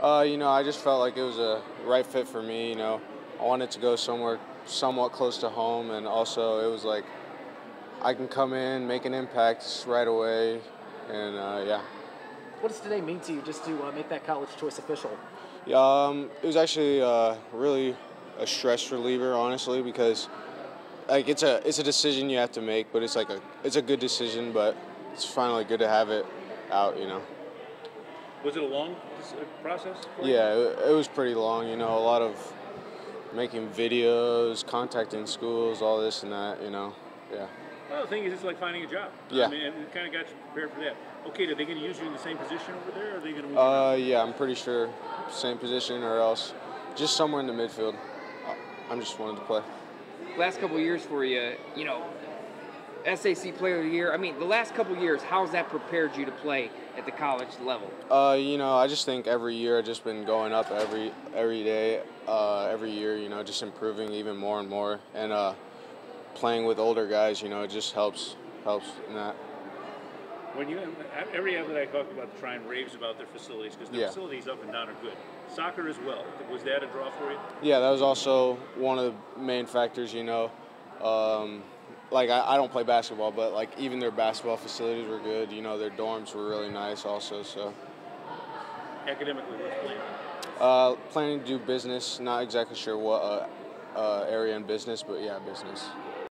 Uh, you know, I just felt like it was a right fit for me. You know, I wanted to go somewhere somewhat close to home, and also it was like I can come in, make an impact right away, and uh, yeah. What does today mean to you, just to uh, make that college choice official? Yeah, um, it was actually uh, really a stress reliever, honestly, because like it's a it's a decision you have to make, but it's like a it's a good decision, but it's finally good to have it out, you know. Was it a long uh, process? for? Yeah, it, it was pretty long. You know, a lot of making videos, contacting schools, all this and that. You know, yeah. Well, the thing is, it's like finding a job. Yeah. I mean, it kind of got you prepared for that. Okay, are they going to use you in the same position over there, or are they going to move you Uh, yeah, I'm pretty sure same position or else just somewhere in the midfield. I'm just wanted to play. Last couple of years for you, you know, SAC Player of the Year. I mean, the last couple years, how's that prepared you to play at the college level? Uh, you know, I just think every year I've just been going up every every day, uh, every year. You know, just improving even more and more, and uh, playing with older guys. You know, it just helps helps in that. When you every athlete I talked about Trine raves about their facilities because their Yeah. facilities up and down are good. Soccer as well. Was that a draw for you? Yeah, that was also one of the main factors. You know, um, like I, I don't play basketball, but like even their basketball facilities were good. You know, their dorms were really nice also. So. Academically, what's playing? Uh, planning to do business. Not exactly sure what uh, uh, area in business, but yeah, business.